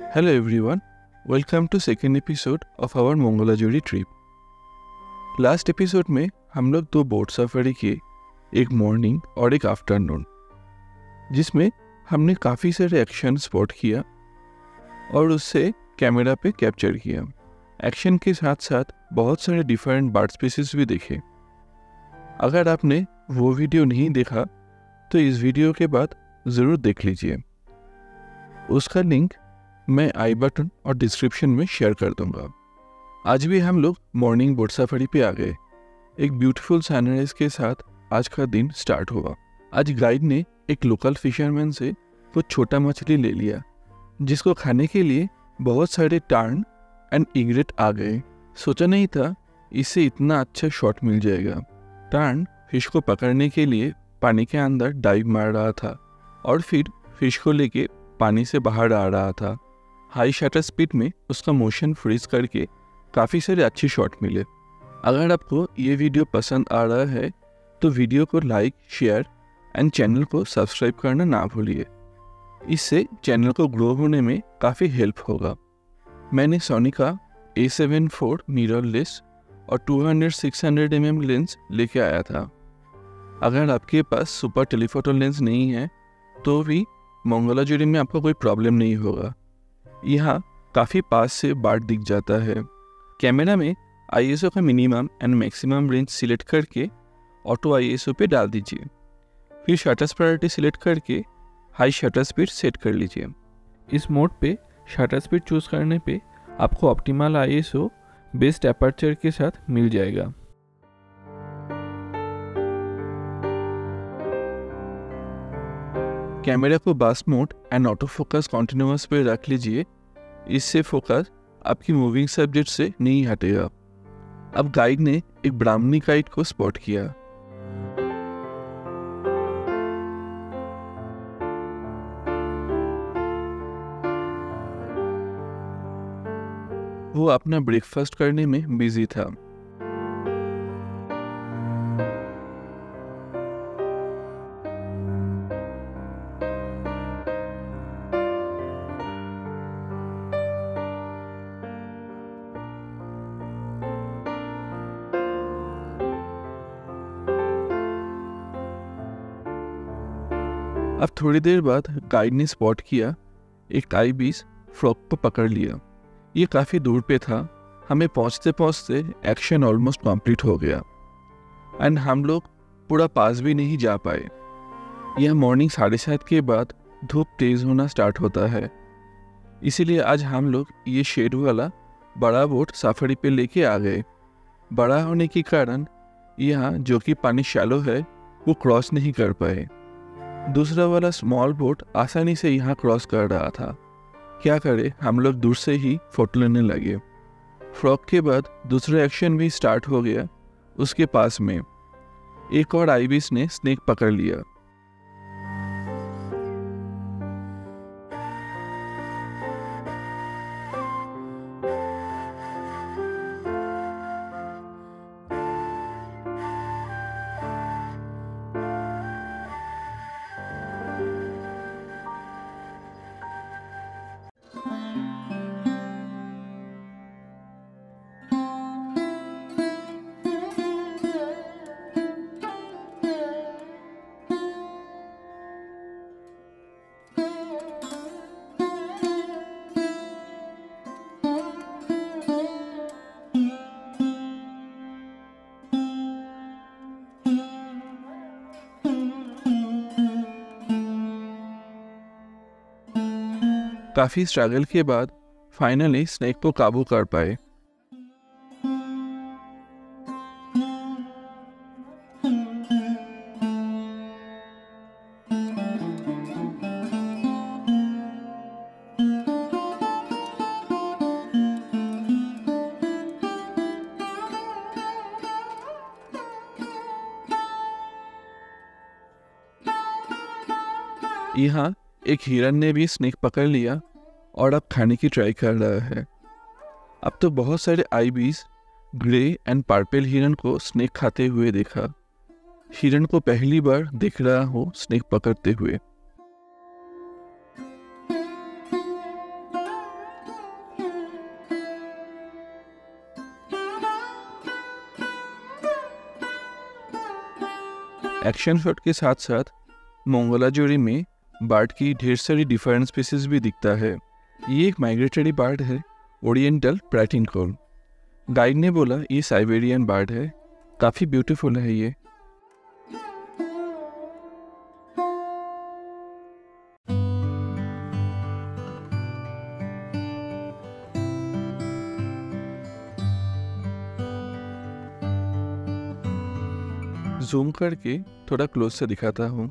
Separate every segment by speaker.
Speaker 1: Hello everyone, welcome to second episode of our Mangalajodi trip last episode में हम लोग दो बोट सफारी किए एक मॉर्निंग और एक आफ्टरनून जिसमें हमने काफ़ी सारे एक्शन स्पॉट किया और उससे कैमरा पे कैप्चर किया। एक्शन के साथ साथ बहुत सारे डिफरेंट बर्ड स्पीसीज भी देखे। अगर आपने वो वीडियो नहीं देखा तो इस वीडियो के बाद ज़रूर देख लीजिए। उसका लिंक मैं आई बटन और डिस्क्रिप्शन में शेयर कर दूँगा। आज भी हम लोग मॉर्निंग बोट सफारी पे आ गए। एक ब्यूटीफुल सनराइज के साथ आज का दिन स्टार्ट हुआ। आज गाइड ने एक लोकल फिशरमैन से कुछ छोटा मछली ले लिया, जिसको खाने के लिए बहुत सारे टार्न एंड इग्रेट आ गए। सोचा नहीं था इससे इतना अच्छा शॉट मिल जाएगा। टार्न फ़िश को पकड़ने के लिए पानी के अंदर डाइव मार रहा था और फिर फ़िश को लेके पानी से बाहर आ रहा था। हाई शटर स्पीड में उसका मोशन फ्रीज करके काफ़ी सारे अच्छे शॉट मिले। अगर आपको ये वीडियो पसंद आ रहा है तो वीडियो को लाइक, शेयर एंड चैनल को सब्सक्राइब करना ना भूलिए। इससे चैनल को ग्रो होने में काफ़ी हेल्प होगा। मैंने सोनी का ए सेवन फोर मिररलेस और 200 600 एम एम लेंस लेके आया था। अगर आपके पास सुपर टेलीफोटो लेंस नहीं है तो भी मंगोला जुड़ी में आपको कोई प्रॉब्लम नहीं होगा। यहाँ काफ़ी पास से बार्ड दिख जाता है। कैमरा में आईएसओ का minimum and maximum range select करके ऑटो आई एस पे डाल दीजिए। फिर शटर प्रायोरिटी सिलेक्ट करके हाई शटर स्पीड सेट कर लीजिए। इस मोड पे शटर स्पीड चूज़ करने पे आपको ऑप्टिमल आईएसओ बेस्ट अपर्चर के साथ मिल जाएगा। कैमरा को burst mode and auto focus continuous पे रख लीजिए। इससे फोकस आपकी मूविंग सब्जेक्ट से नहीं हटेगा। अब गाइड ने एक ब्राह्मणी काइट को स्पॉट किया। वो अपना ब्रेकफास्ट करने में बिज़ी था। अब थोड़ी देर बाद गाइड ने स्पॉट किया, एक टाई बीस फ्रॉक को पकड़ लिया। ये काफ़ी दूर पे था। हमें पहुँचते पहुँचते एक्शन ऑलमोस्ट कंप्लीट हो गया। एंड हम लोग पूरा पास भी नहीं जा पाए। यह मॉर्निंग साढ़े सात के बाद धूप तेज़ होना स्टार्ट होता है। इसीलिए आज हम लोग ये शेड वाला बड़ा बोट सफारी पे लेके आ गए। बड़ा होने के कारण यहाँ जो कि पानी शैलो है, वो क्रॉस नहीं कर पाए। दूसरा वाला स्मॉल बोट आसानी से यहाँ क्रॉस कर रहा था। क्या करे, हम लोग दूर से ही फ़ोटो लेने लगे। फ्रॉक के बाद दूसरा एक्शन भी स्टार्ट हो गया, उसके पास में। एक और आईबीस ने स्नेक पकड़ लिया। काफ़ी स्ट्रगल के बाद फाइनली स्नेक को काबू कर पाए। यहाँ एक हिरन ने भी स्नेक पकड़ लिया। और अब खाने की ट्राई कर रहा है। अब तो बहुत सारे आईबीज ग्रे एंड पार्पल हिरन को स्नेक खाते हुए देखा। हिरन को पहली बार देख रहा हो स्नेक पकड़ते हुए। एक्शन शॉट के साथ साथ मंगोलाजोरी में बाढ़ की ढेर सारी डिफरेंट स्पीसीज भी दिखता है। ये एक माइग्रेटरी बार्ड है ओरिएंटल कोल गाइड ने बोला, ये साइबेरियन बार्ड है, काफ़ी ब्यूटीफुल है ये. जूम करके थोड़ा क्लोज से दिखाता हूँ।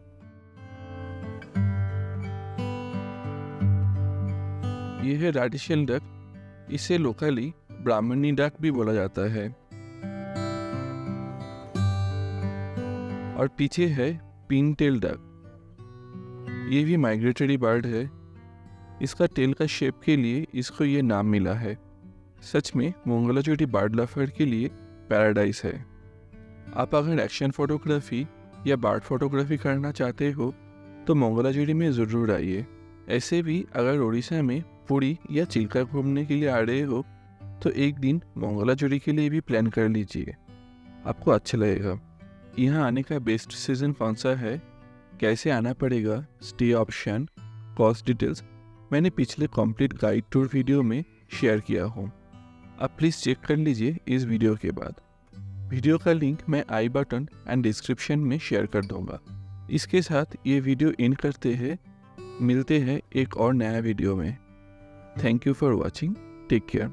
Speaker 1: ये है रेडिशियल डक। इसे लोकली ब्राह्मणी डक भी बोला जाता है। और पीछे है पिन टेल डक। ये भी माइग्रेटरी बर्ड है। इसका टेल का शेप के लिए इसको ये नाम मिला है। सच में मोंगला चोटी बर्ड लफर के लिए पैराडाइज है। आप अगर एक्शन फोटोग्राफी या बर्ड फोटोग्राफी करना चाहते हो तो मंगलाजुड़ी में ज़रूर आइए। ऐसे भी अगर उड़ीसा में पुरी या चिल्का घूमने के लिए आ रहे हो तो एक दिन मंगलाजुड़ी के लिए भी प्लान कर लीजिए। आपको अच्छा लगेगा। यहाँ आने का बेस्ट सीज़न कौन सा है? कैसे आना पड़ेगा? स्टे ऑप्शन कॉस्ट डिटेल्स मैंने पिछले कंप्लीट गाइड टूर वीडियो में शेयर किया हूँ। आप प्लीज़ चेक कर लीजिए इस वीडियो के बाद। वीडियो का लिंक मैं आई बटन एंड डिस्क्रिप्शन में शेयर कर दूँगा। इसके साथ ये वीडियो इन करते हैं। मिलते हैं एक और नया वीडियो में। Thank you for watching. Take care.